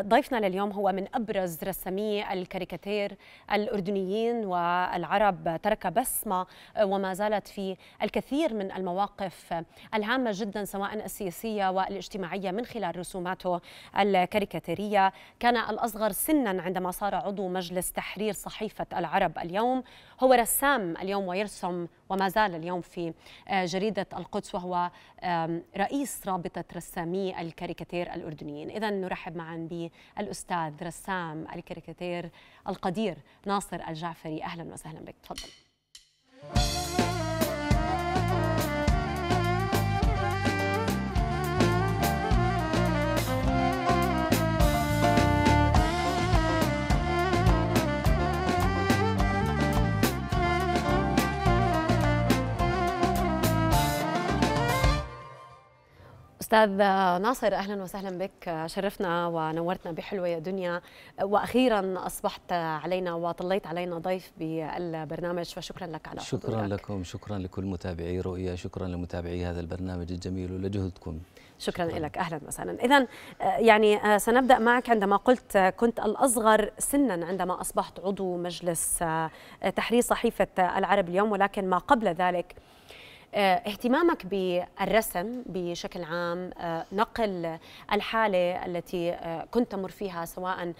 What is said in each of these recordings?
ضيفنا لليوم هو من أبرز رسامي الكاريكاتير الأردنيين والعرب ترك بسمة وما زالت في الكثير من المواقف الهامة جدا سواء السياسية والاجتماعية من خلال رسوماته الكاريكاتيرية. كان الأصغر سنا عندما صار عضو مجلس تحرير صحيفة العرب اليوم. هو رسام اليوم ويرسم وما زال اليوم في جريدة القدس وهو رئيس رابطة رسامي الكاريكاتير الأردنيين. اذا نرحب معا بالاستاذ رسام الكاريكاتير القدير ناصر الجعفري. أهلا وسهلا بك. تفضل. أستاذ ناصر أهلا وسهلا بك. شرفنا ونورتنا بحلوة يا دنيا. وأخيرا أصبحت علينا وطليت علينا ضيف بالبرنامج فشكرا لك على شكرا حضورك. لكم شكرا لكل متابعي رؤيا شكرا لمتابعي هذا البرنامج الجميل ولجهدكم. شكرا لك. أهلا وسهلا. اذا يعني سنبدأ معك عندما قلت كنت الأصغر سنا عندما أصبحت عضو مجلس تحرير صحيفة العرب اليوم ولكن ما قبل ذلك اهتمامك بالرسم بشكل عام نقل الحالة التي كنت تمر فيها سواء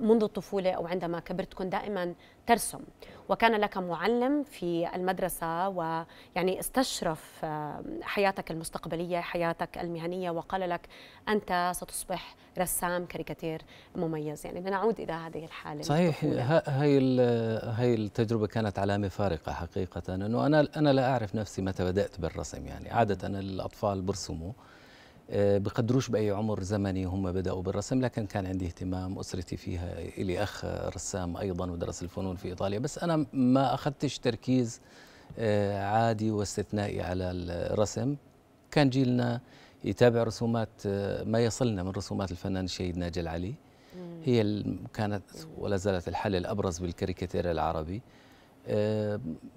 منذ الطفولة أو عندما كبرت كنت دائما ترسم. وكان لك معلم في المدرسة ويعني استشرف حياتك المستقبلية حياتك المهنية وقال لك أنت ستصبح رسام كاريكاتير مميز. يعني بدنا نعود إلى هذه الحالة صحيح هاي هاي التجربة كانت علامة فارقة حقيقة. أنه أنا أنا لا أعرف نفسي متى بدأت بالرسم. يعني عادة أنا الأطفال برسموا. بقدروش بأي عمر زمني هم بدأوا بالرسم لكن كان عندي اهتمام أسرتي فيها إلي أخ رسام أيضا ودرس الفنون في إيطاليا. بس أنا ما أخذتش تركيز عادي واستثنائي على الرسم. كان جيلنا يتابع رسومات ما يصلنا من رسومات الفنان الشهيد ناجي العلي. هي كانت ولا زالت الحل الأبرز بالكاريكاتير العربي.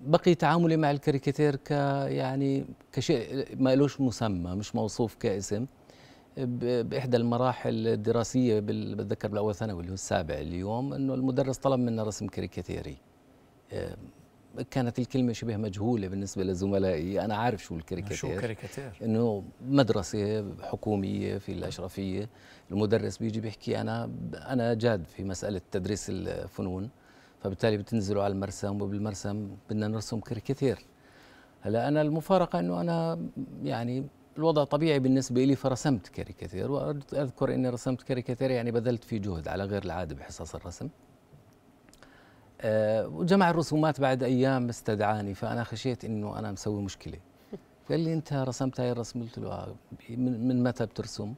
بقي تعاملي مع الكاريكاتير ك يعني كشيء ما لهش مسمى مش موصوف كاسم. بإحدى المراحل الدراسية بتذكر بالأول ثانوي اللي هو السابع اليوم إنه المدرس طلب منا رسم كاريكاتيري. كانت الكلمة شبه مجهولة بالنسبة لزملائي. أنا عارف شو الكاريكاتير. شو كاريكاتير إنه مدرسة حكومية في الأشرفية. المدرس بيجي بيحكي أنا أنا جاد في مسألة تدريس الفنون. فبالتالي بتنزلوا على المرسم وبالمرسم بدنا نرسم كاريكاتير هلأ أنا المفارقة إنه أنا يعني الوضع طبيعي بالنسبة لي فرسمت كاريكاتير واذكر إني رسمت كاريكاتير يعني بذلت فيه جهد على غير العادة بحصص الرسم. أه وجمع الرسومات بعد أيام استدعاني فأنا خشيت إنه أنا مسوي مشكلة. قال لي أنت رسمت هاي الرسم؟ قلت له من, من متى بترسم؟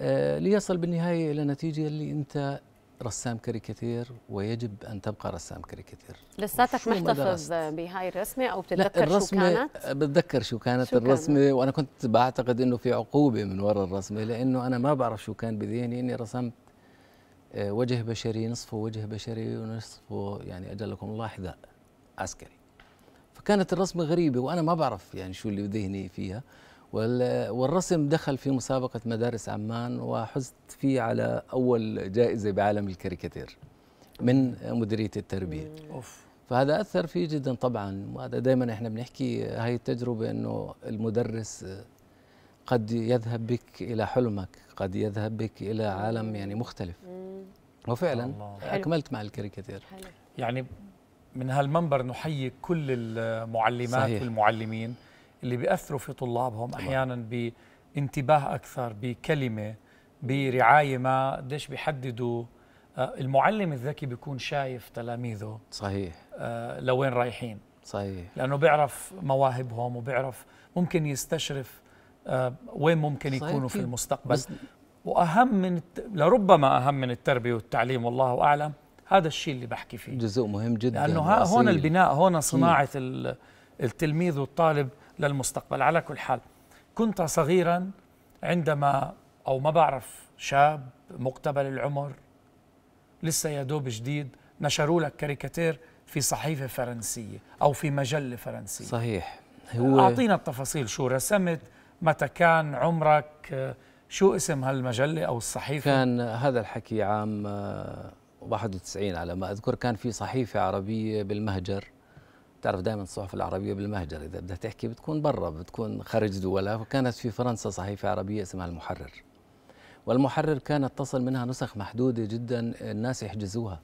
أه ليصل بالنهاية إلى نتيجة اللي أنت رسام كاريكاتير ويجب أن تبقى رسام كاريكاتير لساتك محتفظ بهاي الرسمة أو بتتذكر شو كانت؟ بتذكر شو كانت شو الرسمة كان؟ وأنا كنت بعتقد إنه في عقوبة من وراء الرسمة لأنه أنا ما بعرف شو كان بذهني إني رسمت وجه بشري نصفه وجه بشري ونصفه يعني أجلكم الله حذاء عسكري فكانت الرسمة غريبة وأنا ما بعرف يعني شو اللي بذهني فيها والرسم دخل في مسابقة مدارس عمان وحزت فيه على أول جائزة بعالم الكاريكاتير من مديرية التربية. أوف. فهذا أثر فيه جدا طبعا. وهذا دائما إحنا بنحكي هاي التجربة أنه المدرس قد يذهب بك إلى حلمك قد يذهب بك إلى عالم يعني مختلف. وفعلا الله. أكملت مع الكاريكاتير. يعني من هالمنبر نحيي كل المعلمات صحيح. والمعلمين. اللي بيأثروا في طلابهم أحيانا بانتباه أكثر بكلمة برعاية ما قديش بيحددوا. المعلم الذكي بيكون شايف تلاميذه صحيح. لوين رايحين. صحيح. لأنه بيعرف مواهبهم وبيعرف ممكن يستشرف وين ممكن يكونوا في المستقبل. وأهم من لربما أهم من التربية والتعليم والله أعلم هذا الشيء اللي بحكي فيه. جزء مهم جدا لأنه هون البناء هون صناعة التلميذ والطالب للمستقبل. على كل حال كنت صغيرا عندما أو ما بعرف شاب مقتبل العمر لسه يا دوب جديد نشروا لك كاريكاتير في صحيفة فرنسية أو في مجلة فرنسية. صحيح. هو أعطينا التفاصيل شو رسمت متى كان عمرك شو اسم هالمجلة أو الصحيفة؟ كان هذا الحكي عام 91 على ما أذكر كان في صحيفة عربية بالمهجر. تعرف دائما الصحف العربية بالمهجر إذا بدها تحكي بتكون برا بتكون خارج دولها وكانت في فرنسا صحيفة عربية اسمها المحرر. والمحرر كانت تصل منها نسخ محدودة جدا الناس يحجزوها.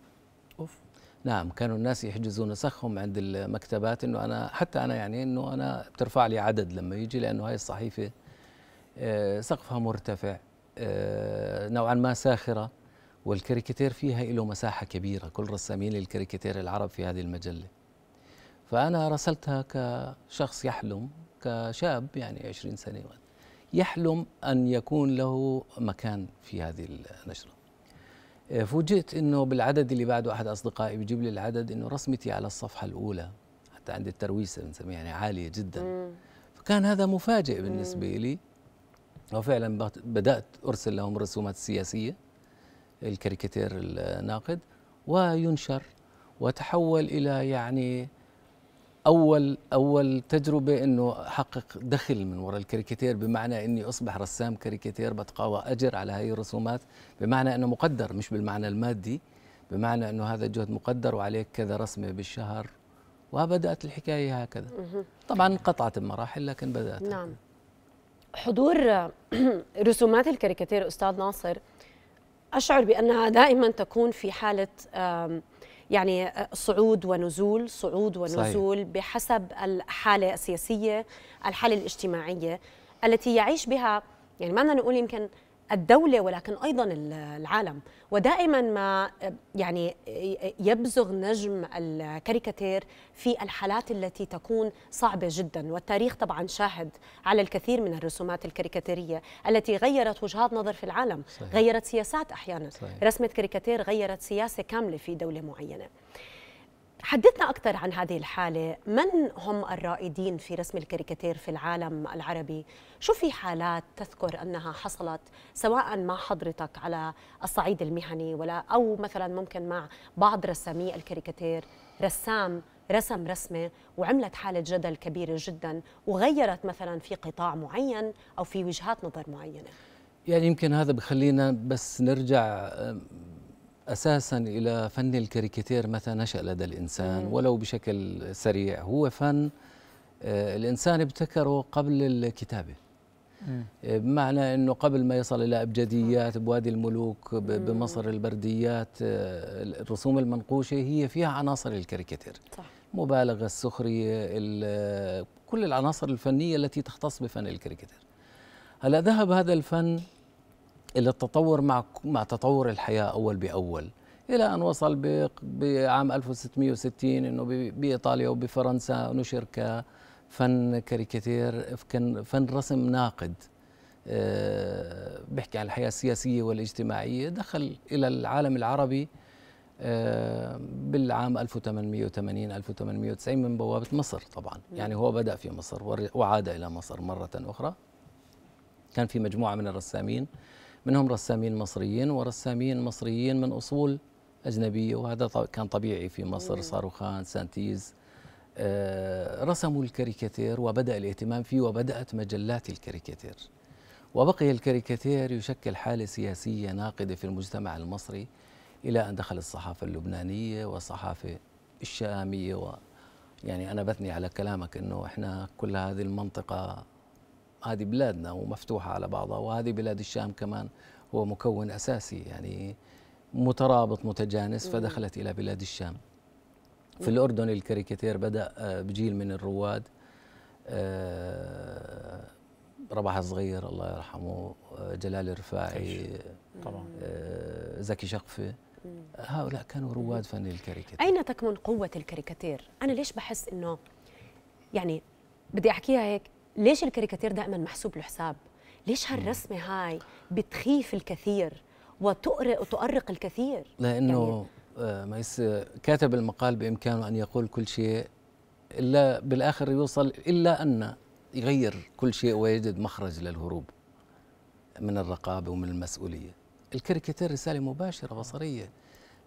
أوف. نعم كانوا الناس يحجزوا نسخهم عند المكتبات إنه أنا حتى أنا يعني إنه أنا بترفع لي عدد لما يجي لأنه هاي الصحيفة آه، سقفها مرتفع آه، نوعا ما ساخرة والكاريكاتير فيها له مساحة كبيرة. كل رسامين الكاريكاتير العرب في هذه المجلة. فأنا رسلتها كشخص يحلم كشاب يعني 20 سنة يحلم أن يكون له مكان في هذه النشرة. آه، فوجئت إنه بالعدد اللي بعده أحد أصدقائي بيجيب لي العدد إنه رسمتي على الصفحة الأولى حتى عند الترويسه بنسميها يعني عالية جدا. فكان هذا مفاجئ بالنسبة لي. وفعلا بدأت أرسل لهم الرسومات السياسيه الكاريكاتير الناقد وينشر وتحول إلى يعني أول أول تجربة إنه أحقق دخل من وراء الكاريكاتير بمعنى إني أصبح رسام كاريكاتير بتقاضى أجر على هذه الرسومات بمعنى إنه مقدر مش بالمعنى المادي بمعنى إنه هذا جهد مقدر وعليك كذا رسمة بالشهر وبدأت الحكاية هكذا. طبعا انقطعت بمراحل لكن بدأت. نعم. حضور رسومات الكاريكاتير أستاذ ناصر أشعر بأنها دائما تكون في حالة يعني صعود ونزول صعود ونزول صحيح. بحسب الحالة السياسية الحالة الاجتماعية التي يعيش بها يعني ما بدنا نقول يمكن الدولة ولكن أيضا العالم. ودائما ما يعني يبزغ نجم الكاريكاتير في الحالات التي تكون صعبة جدا. والتاريخ طبعا شاهد على الكثير من الرسومات الكاريكاتيرية التي غيرت وجهات نظر في العالم. صحيح. غيرت سياسات أحيانا. صحيح. رسمة كاريكاتير غيرت سياسة كاملة في دولة معينة. حدثنا أكثر عن هذه الحالة. من هم الرائدين في رسم الكاريكاتير في العالم العربي؟ شو في حالات تذكر أنها حصلت سواء مع حضرتك على الصعيد المهني ولا أو مثلا ممكن مع بعض رسامي الكاريكاتير؟ رسام رسم رسمة وعملت حالة جدل كبيرة جدا وغيرت مثلا في قطاع معين أو في وجهات نظر معينة. يعني يمكن هذا بخلينا بس نرجع أساسا إلى فن الكاريكاتير متى نشأ لدى الإنسان. ولو بشكل سريع. هو فن آه، الإنسان ابتكره قبل الكتابة. آه، بمعنى إنه قبل ما يصل إلى أبجديات بوادي الملوك بمصر البرديات آه، الرسوم المنقوشة هي فيها عناصر الكاريكاتير. صح. مبالغة السخرية كل العناصر الفنية التي تختص بفن الكاريكاتير. هلأ ذهب هذا الفن إلى التطور مع مع تطور الحياة أول بأول. إلى أن وصل بعام 1660 إنه بإيطاليا وبفرنسا نشر كفن كاريكاتير فن رسم ناقد. آه، بيحكي عن الحياة السياسية والاجتماعية. دخل إلى العالم العربي آه، بالعام 1880 1890 من بوابة مصر طبعا. يعني هو بدأ في مصر وعاد إلى مصر مرة أخرى. كان في مجموعة من الرسامين. منهم رسامين مصريين ورسامين مصريين من أصول أجنبية وهذا كان طبيعي في مصر صاروخان سانتيز. آه، رسموا الكاريكاتير وبدأ الاهتمام فيه وبدأت مجلات الكاريكاتير. وبقي الكاريكاتير يشكل حالة سياسية ناقدة في المجتمع المصري إلى أن دخل الصحافة اللبنانية والصحافة الشامية و يعني أنا بثني على كلامك أنه إحنا كل هذه المنطقة هذه بلادنا ومفتوحة على بعضها وهذه بلاد الشام كمان هو مكون أساسي يعني مترابط متجانس فدخلت إلى بلاد الشام. في الأردن الكاريكاتير بدأ آه، بجيل من الرواد آه، رباح الصغير الله يرحمه آه، جلال الرفاعي طبعا. زكي شقفة هؤلاء كانوا رواد فن الكاريكاتير. أين تكمن قوة الكاريكاتير؟ أنا ليش بحس إنه يعني بدي أحكيها هيك؟ ليش الكاريكاتير دائما محسوب له حساب؟ ليش هالرسمة هاي بتخيف الكثير وتؤرق وتؤرق الكثير؟ لأنه يعني آه، ميس كاتب المقال بإمكانه أن يقول كل شيء إلا بالآخر يوصل إلا أن يغير كل شيء ويجد مخرج للهروب من الرقابة ومن المسؤولية. الكاريكاتير رسالة مباشرة بصرية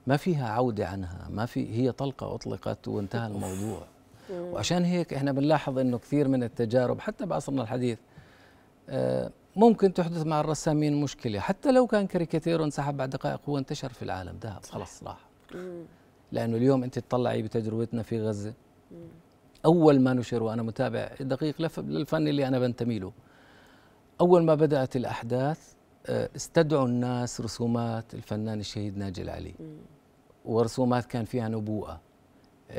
ما فيها عودة عنها ما في هي طلقة أطلقت وانتهى الموضوع. وعشان هيك إحنا بنلاحظ إنه كثير من التجارب حتى بعصرنا الحديث آه، ممكن تحدث مع الرسامين مشكلة. حتى لو كان كاريكاتير وانسحب بعد دقائق هو انتشر في العالم. ذهب خلص راح. لأنه اليوم أنت تطلعي بتجربتنا في غزة. أول ما نشر وأنا متابع دقيق للفن اللي أنا بنتمي له. أول ما بدأت الأحداث آه، استدعوا الناس رسومات الفنان الشهيد ناجي العلي. ورسومات كان فيها نبوءة.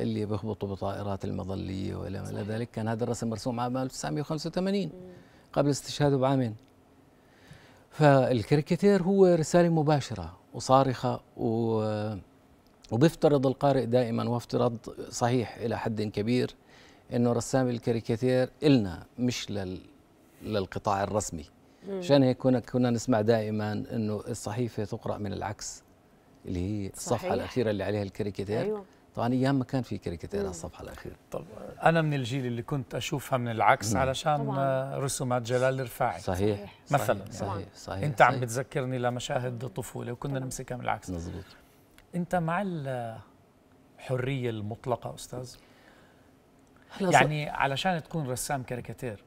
اللي بيخبطوا بطائرات المظلية وإلى ما إلى ذلك. كان هذا الرسم مرسوم عام 1985 قبل استشهاده بعامين فالكاريكاتير هو رسالة مباشرة وصارخة و وبيفترض القارئ دائما وافتراض صحيح إلى حد كبير إنه رسام الكاريكاتير إلنا مش لل للقطاع الرسمي. عشان هيك كنا كنا نسمع دائما إنه الصحيفة تقرأ من العكس اللي هي الصفحة صحيح. الأخيرة اللي عليها الكاريكاتير أيوة. طبعا أيام ما كان في كاريكاتير على الصفحه الاخيره طب أنا من الجيل اللي كنت أشوفها من العكس مم. علشان طبعاً. رسومات جلال الرفاعي. صحيح. مثلا صحيح. صحيح, صحيح. أنت صحيح. عم بتذكرني لمشاهد طفولة وكنا نمسكها من العكس. مزبوط أنت مع الحرية المطلقة أستاذ؟ يعني علشان تكون رسام كاريكاتير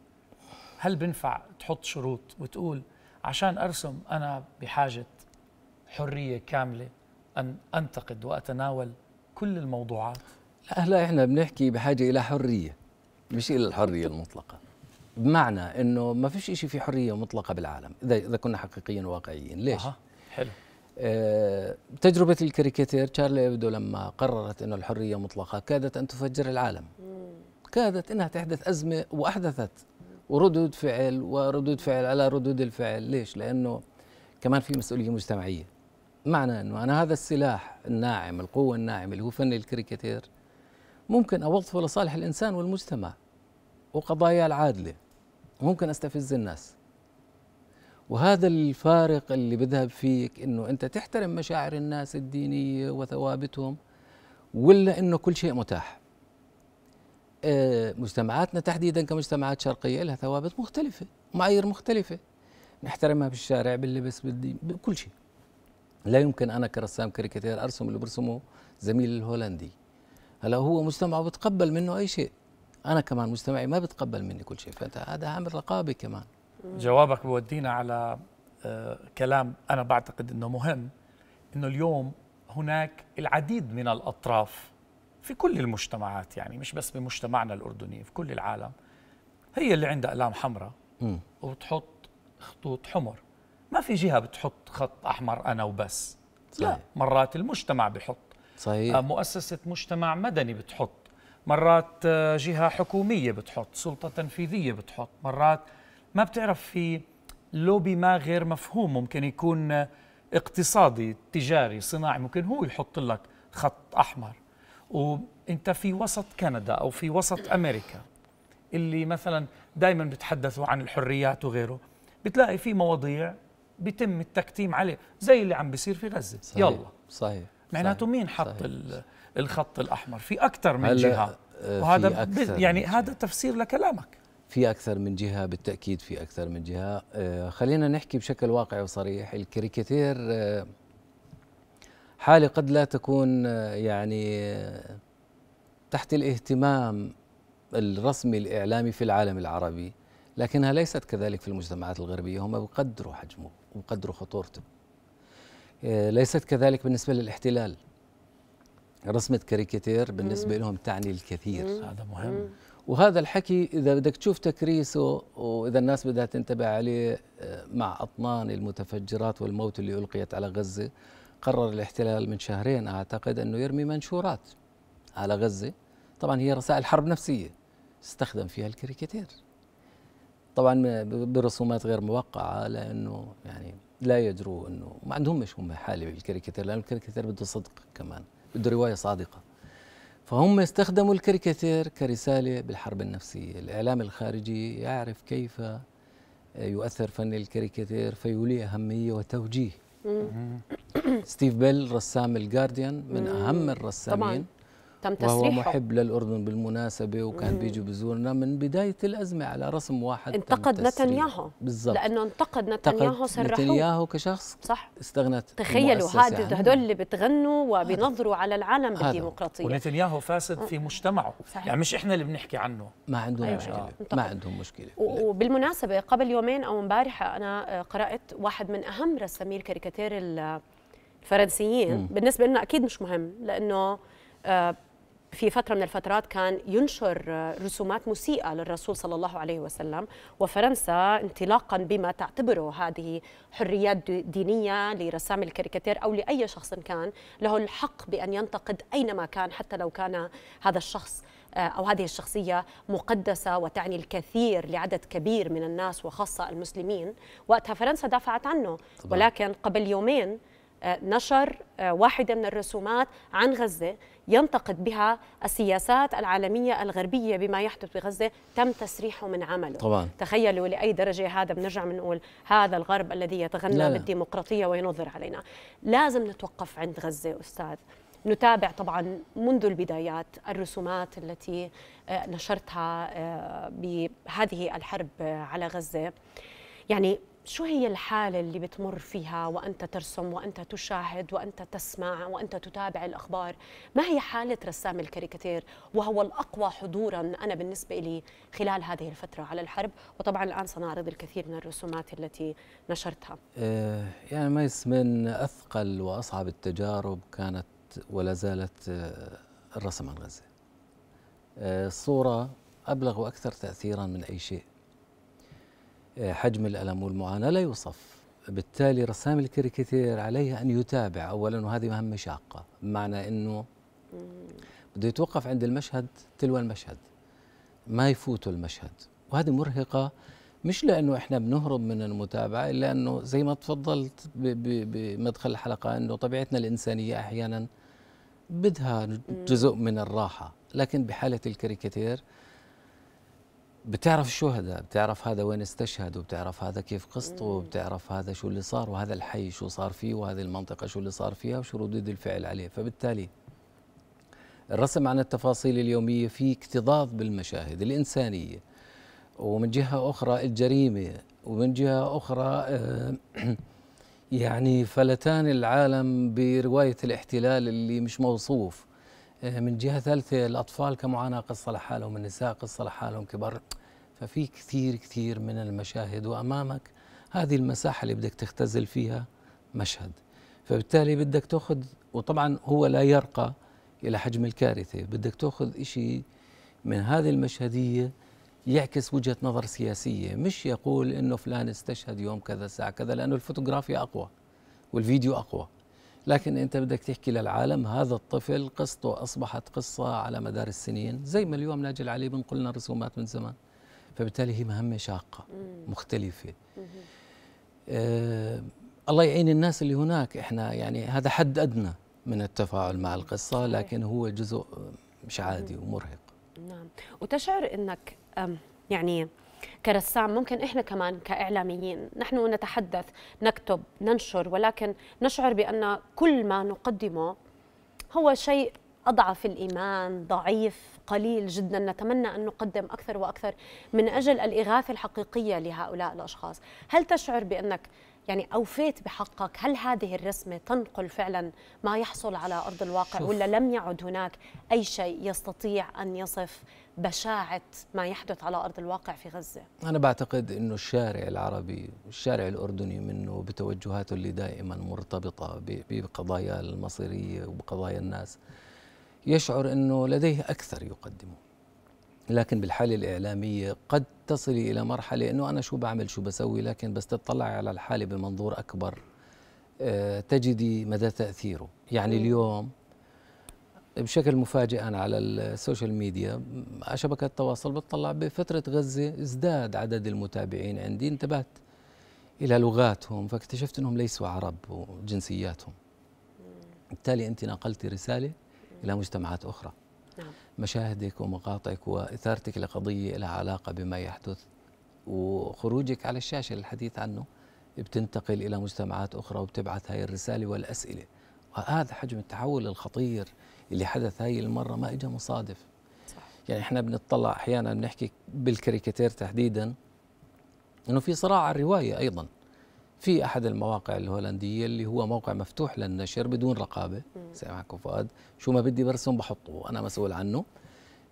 هل بنفع تحط شروط وتقول عشان أرسم أنا بحاجة حرية كاملة أن أنتقد وأتناول كل الموضوعات. لا هلا إحنا بنحكي بحاجة إلى حرية مش إلى الحرية المطلقة. بمعنى إنه ما فيش شيء في حرية مطلقة بالعالم إذا إذا كنا حقيقيين واقعيين. ليش؟ أه. حلو. آه تجربة الكاريكاتير تشارلي إبدو لما قررت أن الحرية مطلقة كادت أن تفجر العالم. كادت أنها تحدث أزمة وأحدثت وردود فعل وردود فعل على ردود الفعل. ليش؟ لأنه كمان في مسؤولية مجتمعية. معنى أنه أنا هذا السلاح الناعم القوة الناعمة اللي هو فن الكاريكاتير ممكن أوظفه لصالح الإنسان والمجتمع وقضايا العادلة ممكن أستفز الناس. وهذا الفارق اللي بذهب فيك إنه أنت تحترم مشاعر الناس الدينية وثوابتهم ولا إنه كل شيء متاح؟ آه، مجتمعاتنا تحديدا كمجتمعات شرقية لها ثوابت مختلفة معايير مختلفة. نحترمها بالشارع باللبس بالدين بكل شيء. لا يمكن أنا كرسام كاريكاتير أرسم اللي برسمه زميلي الهولندي. هلا هو مجتمعه بتقبل منه أي شيء. أنا كمان مجتمعي ما بتقبل مني كل شيء فأنت هذا عامل رقابه كمان. جوابك بودينا على آه، كلام أنا بعتقد إنه مهم إنه اليوم هناك العديد من الأطراف في كل المجتمعات يعني مش بس بمجتمعنا الأردني في كل العالم هي اللي عندها أقلام حمراء وبتحط خطوط حمر. في جهة بتحط خط أحمر أنا وبس. صحيح. لا مرات المجتمع بحط. صحيح. آه، مؤسسة مجتمع مدني بتحط. مرات آه، جهة حكومية بتحط سلطة تنفيذية بتحط. مرات ما بتعرف في لوبي ما غير مفهوم ممكن يكون اقتصادي تجاري صناعي ممكن هو يحط لك خط أحمر. وإنت في وسط كندا أو في وسط أمريكا اللي مثلا دائما بيتحدثوا عن الحريات وغيره بتلاقي في مواضيع بيتم التكتيم عليه زي اللي عم بيصير في غزة. صحيح يلا. صحيح معناته مين حط صحيح. الخط الأحمر؟ في أكثر من جهة. آه، وهذا يعني هذا تفسير لكلامك. في أكثر من جهة بالتأكيد في أكثر من جهة. آه خلينا نحكي بشكل واقعي وصريح. الكاريكاتير آه حالة قد لا تكون آه يعني آه تحت الاهتمام الرسمي الإعلامي في العالم العربي لكنها ليست كذلك في المجتمعات الغربية. هم بقدروا حجمه. وبقدروا خطورته. آه، ليست كذلك بالنسبة للاحتلال. رسمة كاريكاتير بالنسبة لهم تعني الكثير. هذا مهم. وهذا الحكي إذا بدك تشوف تكريسه وإذا الناس بدها تنتبه عليه آه، مع أطنان المتفجرات والموت اللي ألقيت على غزة قرر الاحتلال من شهرين أعتقد أنه يرمي منشورات على غزة. طبعا هي رسائل حرب نفسية استخدم فيها الكاريكاتير. طبعا برسومات غير موقعة لأنه يعني لا يجروا إنه ما عندهم مش هم حاله بالكاريكاتير لأنه الكاريكاتير بده صدق كمان بده رواية صادقة. فهم استخدموا الكاريكاتير كرسالة بالحرب النفسية. الإعلام الخارجي يعرف كيف يؤثر فن الكاريكاتير فيولي أهمية وتوجيه. ستيف بيل رسام الجارديان من أهم الرسامين. تم وهو تسريحه. محب للأردن بالمناسبة وكان بيجي بزورنا من بداية الأزمة على رسم واحد انتقد. نتنياهو. بالضبط. لأنه انتقد نتنياهو انتقد سرحوه. نتنياهو كشخص صح. استغنت تخيلوا هذا. هدول اللي بتغنوا وبينظروا على العالم هذا. بالديمقراطيه ونتنياهو فاسد في مجتمعه. صحيح. يعني مش إحنا اللي بنحكي عنه. ما عندهم أيوة. مشكلة. آه. ما عندهم مشكلة. وبالمناسبة قبل يومين أو امبارح أنا آه، قرأت واحد من أهم رسامي الكاريكاتير ال- الفرنسيين. بالنسبة لنا أكيد مش مهم لأنه آه، في فترة من الفترات كان ينشر رسومات مسيئة للرسول صلى الله عليه وسلم. وفرنسا انطلاقا بما تعتبره هذه حريات دي- دينية لرسام الكاريكاتير أو لأي شخص كان. له الحق بأن ينتقد أينما كان حتى لو كان هذا الشخص آه، أو هذه الشخصية مقدسة وتعني الكثير لعدد كبير من الناس وخاصة المسلمين. وقتها فرنسا دافعت عنه. طبعاً. ولكن قبل يومين آه، نشر آه، واحدة من الرسومات عن غزة. ينتقد بها السياسات العالمية الغربية بما يحدث بغزة تم تسريحه من عمله. طبعا. تخيلوا لأي درجة هذا بنرجع بنقول هذا الغرب الذي يتغنى لا لا. بالديمقراطية وينظر علينا. لازم نتوقف عند غزة أستاذ. نتابع طبعا منذ البدايات الرسومات التي آه، نشرتها آه، بهذه الحرب آه، على غزة. يعني شو هي الحالة اللي بتمر فيها وأنت ترسم وأنت تشاهد وأنت تسمع وأنت تتابع الأخبار؟ ما هي حالة رسام الكاريكاتير؟ وهو الأقوى حضورا أنا بالنسبة لي خلال هذه الفترة على الحرب. وطبعا الآن سنعرض الكثير من الرسومات التي نشرتها. آه، يعني ميس من أثقل وأصعب التجارب كانت ولا زالت آه، الرسم عن غزة آه، الصورة أبلغ وأكثر تأثيرا من أي شيء. حجم الألم والمعاناة لا يوصف. بالتالي رسام الكاريكاتير عليه أن يتابع. أولا وهذه مهمة شاقة. بمعنى أنه بده يتوقف عند المشهد تلو المشهد. ما يفوته المشهد. وهذه مرهقة مش لأنه إحنا بنهرب من المتابعة إلا أنه زي ما تفضلت بمدخل الحلقة أنه طبيعتنا الإنسانية أحيانا بدها جزء من الراحة. لكن بحالة الكاريكاتير بتعرف الشهداء بتعرف هذا وين استشهد؟ وبتعرف هذا كيف قصته وبتعرف هذا شو اللي صار؟ وهذا الحي شو صار فيه؟ وهذه المنطقة شو اللي صار فيها؟ وشو ردود الفعل عليه. فبالتالي الرسم عن التفاصيل اليومية في اكتظاظ بالمشاهد الإنسانية. ومن جهة أخرى الجريمة. ومن جهة أخرى آه، يعني فلتان العالم برواية الاحتلال اللي مش موصوف. آه، من جهة ثالثة الأطفال كمعاناة قصة لحالهم النساء قصة لحالهم كبار. ففي كثير كثير من المشاهد وأمامك هذه المساحة اللي بدك تختزل فيها مشهد. فبالتالي بدك تأخذ وطبعا هو لا يرقى إلى حجم الكارثة بدك تأخذ إشي من هذه المشهدية يعكس وجهة نظر سياسية مش يقول إنه فلان استشهد يوم كذا الساعة كذا لأنه الفوتوغرافيا أقوى والفيديو أقوى. لكن أنت بدك تحكي للعالم هذا الطفل قصته أصبحت قصة على مدار السنين زي ما اليوم ناجي العلي بنقول لنا رسومات من زمان. فبالتالي هي مهمة شاقة مختلفة. آه الله يعين الناس اللي هناك. إحنا يعني هذا حد أدنى من التفاعل مع القصة لكن هو جزء مش عادي ومرهق. نعم. وتشعر إنك يعني كرسام ممكن إحنا كمان كإعلاميين نحن نتحدث نكتب ننشر ولكن نشعر بأن كل ما نقدمه هو شيء أضعف الإيمان ضعيف قليل جدا. نتمنى أن نقدم أكثر وأكثر من أجل الإغاثة الحقيقية لهؤلاء الأشخاص. هل تشعر بأنك يعني أوفيت بحقك؟ هل هذه الرسمة تنقل فعلا ما يحصل على أرض الواقع شوف. ولا لم يعد هناك أي شيء يستطيع أن يصف بشاعة ما يحدث على أرض الواقع في غزة؟ أنا بعتقد أنه الشارع العربي الشارع الأردني منه بتوجهاته اللي دائما مرتبطة بقضايا المصيرية وبقضايا الناس. يشعر أنه لديه أكثر يقدمه. لكن بالحالة الإعلامية قد تصلي إلى مرحلة أنه أنا شو بعمل شو بسوي؟ لكن بس تطلع على الحالة بمنظور أكبر آه، تجدي مدى تأثيره. يعني اليوم بشكل مفاجئ أنا على ال social media على شبكات التواصل بتطلع بفترة غزة ازداد عدد المتابعين عندي انتبهت إلى لغاتهم فاكتشفت أنهم ليسوا عرب وجنسياتهم. بالتالي أنت نقلت رسالة إلى مجتمعات أخرى. نعم. مشاهدك ومقاطعك وإثارتك لقضية لها علاقة بما يحدث وخروجك على الشاشة للحديث عنه بتنتقل إلى مجتمعات أخرى وبتبعث هاي الرسالة والأسئلة. هذا حجم التحول الخطير اللي حدث هاي المرة ما اجى مصادف. صح. يعني إحنا بنطلع أحيانا بنحكي بالكاريكاتير تحديدا إنه في صراع على الرواية أيضا. في أحد المواقع الهولندية اللي هو موقع مفتوح للنشر بدون رقابة. سامعكم فؤاد. شو ما بدي برسم بحطه أنا مسؤول عنه.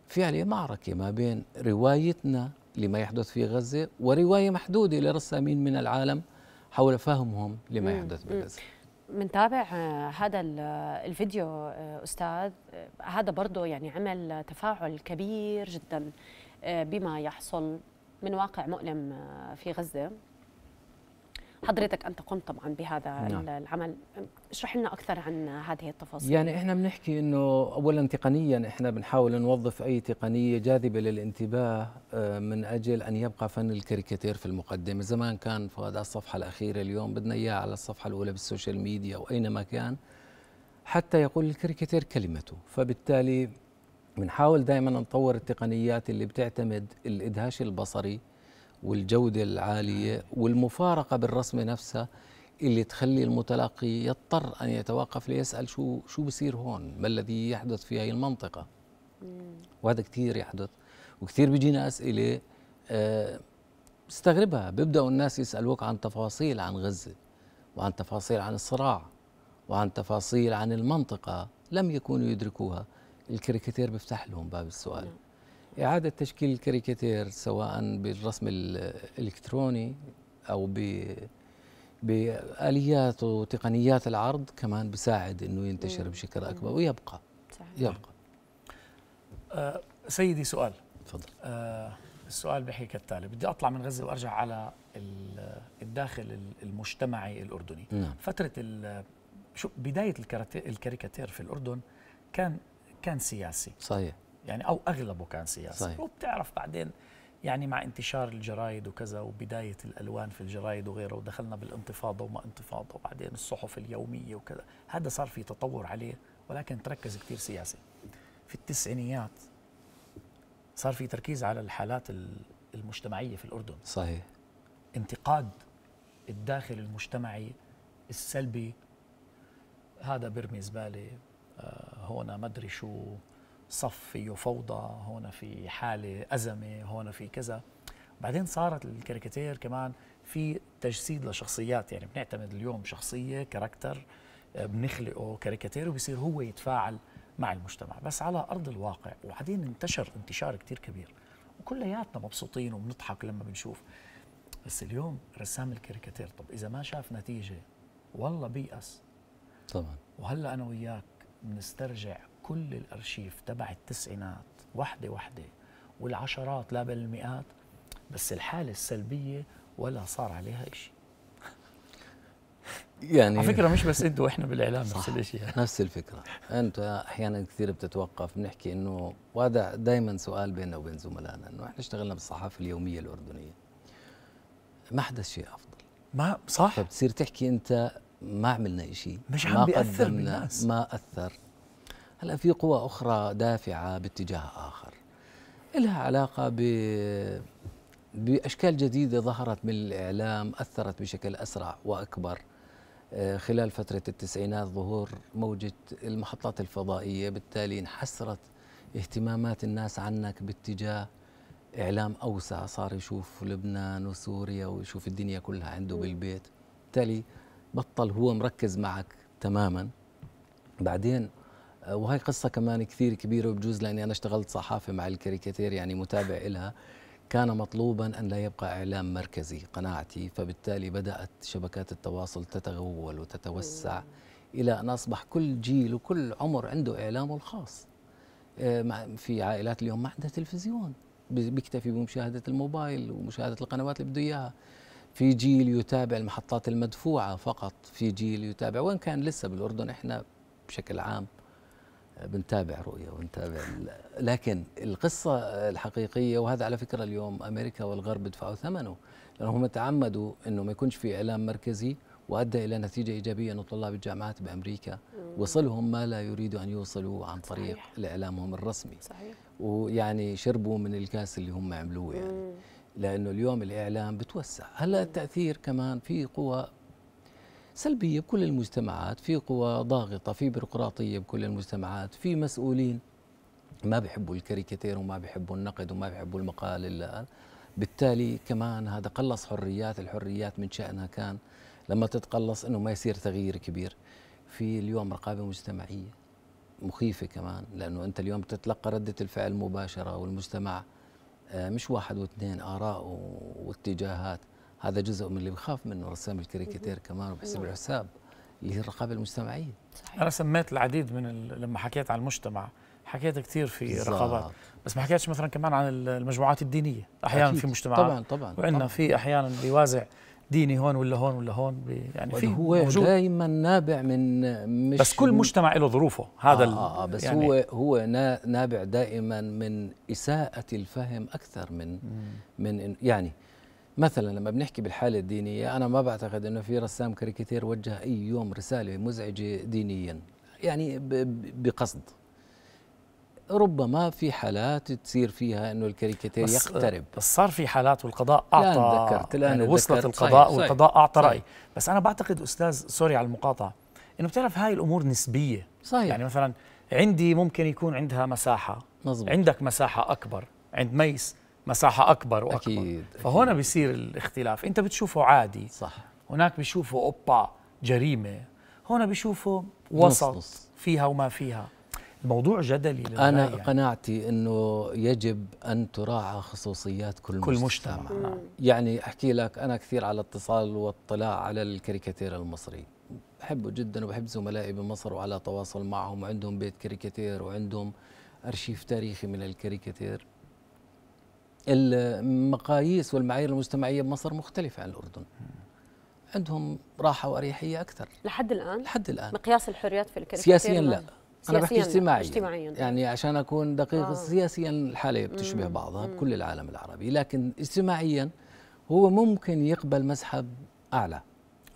في عليه معركة ما بين روايتنا لما يحدث في غزة ورواية محدودة لرسامين من العالم حول فهمهم لما يحدث بغزة. منتابع هذا الفيديو أستاذ. هذا برضه يعني عمل تفاعل كبير جدا بما يحصل من واقع مؤلم في غزة. حضرتك أنت قمت طبعا بهذا نعم. العمل. اشرح لنا أكثر عن هذه التفاصيل. يعني إحنا بنحكي إنه اولا تقنيا إحنا بنحاول نوظف أي تقنية جاذبة للانتباه آه، من أجل أن يبقى فن الكاريكاتير في المقدمة. زمان كان فؤاد على الصفحة الأخيرة اليوم بدنا اياه على الصفحة الأولى بال social media أو اينما كان حتى يقول الكاريكاتير كلمته. فبالتالي بنحاول دائما نطور التقنيات اللي بتعتمد الإدهاش البصري والجودة العالية والمفارقة بالرسمة نفسها اللي تخلي المتلقي يضطر أن يتوقف ليسأل شو شو بصير هون؟ ما الذي يحدث في هذه المنطقة؟ وهذا كثير يحدث. وكثير بيجينا أسئلة أه استغربها بيبدأوا الناس يسألوك عن تفاصيل عن غزة وعن تفاصيل عن الصراع وعن تفاصيل عن المنطقة. لم يكونوا يدركوها. الكاريكاتير بيفتح لهم باب السؤال. نعم. إعادة تشكيل الكاريكاتير سواء بالرسم الإلكتروني أو ب بآليات وتقنيات العرض كمان بيساعد إنه ينتشر بشكل أكبر ويبقى. صحيح. يبقى. أه سيدي سؤال. تفضل. أه السؤال بحكي كالتالي بدي أطلع من غزة وأرجع على الداخل المجتمعي الأردني. نعم. فترة شو بداية الكاريكاتير في الأردن كان كان سياسي. صحيح. يعني أو أغلبه كان سياسي. صحيح. وبتعرف بعدين يعني مع انتشار الجرايد وكذا وبداية الألوان في الجرايد وغيره ودخلنا بالانتفاضة وما انتفاضة وبعدين الصحف اليومية وكذا. هذا صار في تطور عليه ولكن تركز كثير سياسي. في التسعينيات صار في تركيز على الحالات المجتمعية في الأردن. صحيح. انتقاد الداخل المجتمعي السلبي. هذا برمي زبالة آه هنا ما أدري شو. صف فيه فوضى هون في حالة أزمة هون في كذا. بعدين صارت الكاريكاتير كمان في تجسيد لشخصيات يعني بنعتمد اليوم شخصية character آه، بنخلقه كاريكاتير وبصير هو يتفاعل مع المجتمع. بس على أرض الواقع وبعدين انتشر انتشار كتير كبير وكلياتنا مبسوطين وبنضحك لما بنشوف. بس اليوم رسام الكاريكاتير طب إذا ما شاف نتيجة والله بيأس طبعا. وهلأ أنا وياك بنسترجع كل الأرشيف تبع التسعينات وحدة وحدة والعشرات لا بل المئات بس الحالة السلبية ولا صار عليها شيء يعني على فكرة مش بس انت وإحنا بالإعلام نفس الشيء نفس الفكرة. انت أحيانا كثير بتتوقف بنحكي إنه وهذا دائما سؤال بيننا وبين زملائنا إنه إحنا اشتغلنا بالصحافة اليومية الأردنية. ما حدث شيء أفضل. ما صح. فبتصير تحكي أنت ما عملنا شيء مش عم بيأثر بالناس. ما أثر. هلا في قوى أخرى دافعة باتجاه آخر؟ لها علاقة ب بأشكال جديدة ظهرت من الإعلام أثرت بشكل أسرع وأكبر. آه، خلال فترة التسعينات ظهور موجة المحطات الفضائية بالتالي انحسرت اهتمامات الناس عنك باتجاه إعلام أوسع. صار يشوف لبنان وسوريا ويشوف الدنيا كلها عنده بالبيت. بالتالي بطل هو مركز معك تماما. بعدين وهي قصة كمان كثير كبيرة وبجوز لأني أنا اشتغلت صحافة مع الكاريكاتير يعني متابع إلها. كان مطلوبا أن لا يبقى إعلام مركزي قناعتي فبالتالي بدأت شبكات التواصل تتغول وتتوسع إلى أن أصبح كل جيل وكل عمر عنده إعلامه الخاص. آه، في عائلات اليوم ما عندها تلفزيون. بيكتفي بمشاهدة الموبايل ومشاهدة القنوات اللي بده إياها. في جيل يتابع المحطات المدفوعة فقط في جيل يتابع وإن كان لسه بالأردن إحنا بشكل عام بنتابع رؤية ونتابع لكن القصة الحقيقية وهذا على فكرة اليوم أمريكا والغرب بدفعوا ثمنه لأنهم تعمدوا أنه ما يكونش في إعلام مركزي وأدى إلى نتيجة إيجابية أن طلاب الجامعات بأمريكا وصلهم ما لا يريدوا أن يوصلوا عن طريق صحيح. إعلامهم الرسمي. صحيح. ويعني شربوا من الكاس اللي هم عملوه يعني. لأنه اليوم الإعلام بتوسع. هلا التأثير كمان في قوى سلبية بكل المجتمعات في قوى ضاغطة في بيروقراطية بكل المجتمعات في مسؤولين ما بيحبوا الكاريكاتير وما بيحبوا النقد وما بيحبوا المقال الا بالتالي كمان هذا قلص حريات الحريات من شأنها كان لما تتقلص إنه ما يصير تغيير كبير. في اليوم رقابة مجتمعية مخيفة كمان لأنه أنت اليوم تتلقى ردة الفعل مباشرة والمجتمع آه، مش واحد واثنين آراء واتجاهات. هذا جزء من اللي بخاف منه رسام الكاريكاتير كمان وبحسب. الحساب اللي هي الرقابة المجتمعية صحيح. أنا سميت العديد من لما حكيت عن المجتمع حكيت كثير في رقابات بس ما حكيتش مثلا كمان عن المجموعات الدينية أحيانا أكيد. في مجتمعات طبعا طبعا وعندنا في أحيانا بيوازع ديني هون ولا هون ولا هون يعني في هو دائما نابع من مش بس كل مجتمع له ظروفه هذا آه, آه, آه بس يعني هو هو نابع دائما من إساءة الفهم أكثر من مم. من يعني مثلا لما بنحكي بالحالة الدينية أنا ما بعتقد إنه في رسام كاريكاتير وجه أي يوم رسالة مزعجة دينيا يعني بقصد. ربما في حالات تصير فيها إنه الكاريكاتير يقترب. بس صار في حالات والقضاء اعطى الان ذكرت الان يعني وصلت القضاء صحيح والقضاء أعطى رأي. بس أنا بعتقد أستاذ sorry على المقاطعة إنه بتعرف هاي الأمور نسبية. صحيح. يعني مثلا عندي ممكن يكون عندها مساحة. مزبوط. عندك مساحة أكبر عند ميس مساحة أكبر وأكبر. أكيد. فهنا بيصير الاختلاف. أنت بتشوفه عادي. صح. هناك بيشوفوا أوبا جريمة. هنا بيشوفوا وسط نص. فيها وما فيها. الموضوع جدلي أنا يعني. قناعتي إنه يجب أن تراعى خصوصيات كل, كل مجتمع, مجتمع. يعني أحكي لك أنا كثير على اتصال واطلاع على الكاريكاتير المصري. بحبه جدا وبحب زملائي بمصر وعلى تواصل معهم. وعندهم بيت كاريكاتير وعندهم أرشيف تاريخي من الكاريكاتير. المقاييس والمعايير المجتمعية بمصر مختلفة عن الأردن. عندهم راحة وأريحية أكثر. لحد الآن؟ لحد الآن. مقياس الحريات في الكاريكاتير سياسيا لا. أنا بحكي اجتماعيا. اجتماعيا. يعني عشان أكون دقيق آه. سياسيا الحالة بتشبه بعضها بكل العالم العربي. لكن اجتماعيا هو ممكن يقبل مساحة أعلى.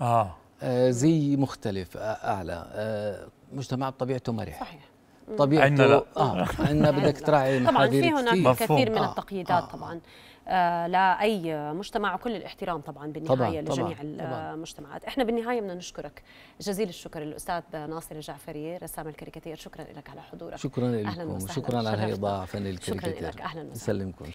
آه, آه زي مختلف أعلى. آه مجتمع بطبيعته مرح صحيح. طبيعته. عندنا لا. آه عندنا بدك تراعي طبعا في هناك كثير. من آه. التقييدات آه. طبعا. آه لاي مجتمع وكل الاحترام طبعا بالنهاية طبعًا لجميع طبعًا المجتمعات. إحنا بالنهاية بدنا نشكرك. جزيل الشكر الاستاذ ناصر الجعفري رسام الكاريكاتير. شكرا لك على حضورك. شكرا لكم. وشكرا على هاي الاضاءه فن الكاريكاتير شكرا لك. أهلا وسهلا. يسلمكم